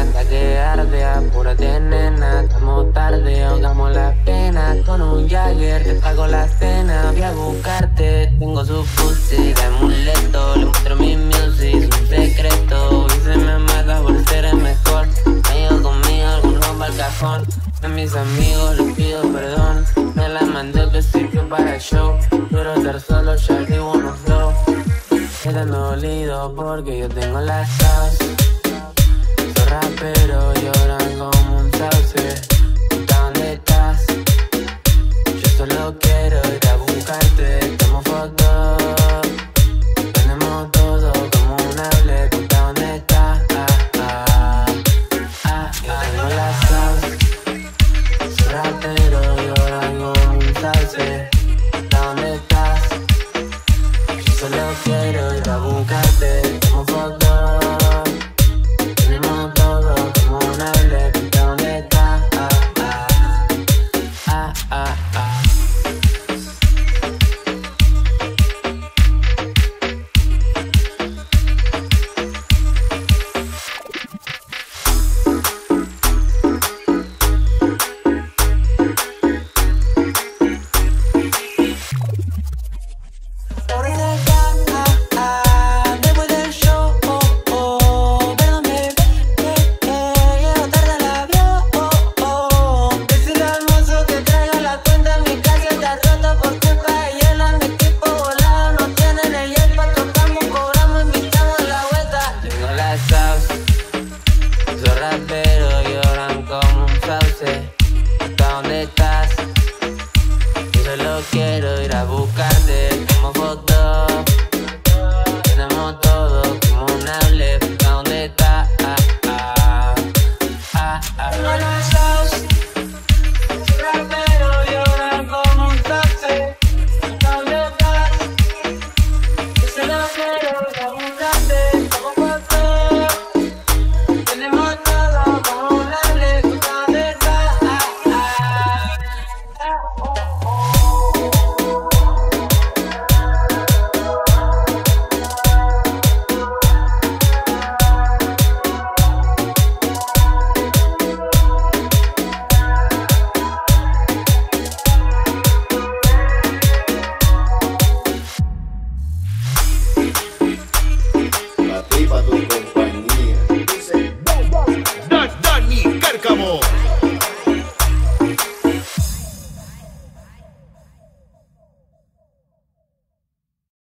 hasta que arde, apúrate nena, estamos tarde, ahogamos la pena, con un Jagger te pago la cena, voy a buscarte, tengo su pussy, de amuleto, le muestro mi music, un secreto, y se me mata por ser el mejor, me ido conmigo, algún rompa al cajón, a mis amigos les pido perdón, me la mandé al principio para el show, pero estar solo ya digo unos flow. Quedan dolido porque yo tengo la sauce Soy rapero, lloran como un sauce. ¿Dónde estás? Yo solo quiero ir a buscarte. Tomo fotos Tenemos todo como un tablet. ¿Dónde estás? Ah, ah, ah, yo tengo la sauce. Soy rapero, lloran como un sauce Okay.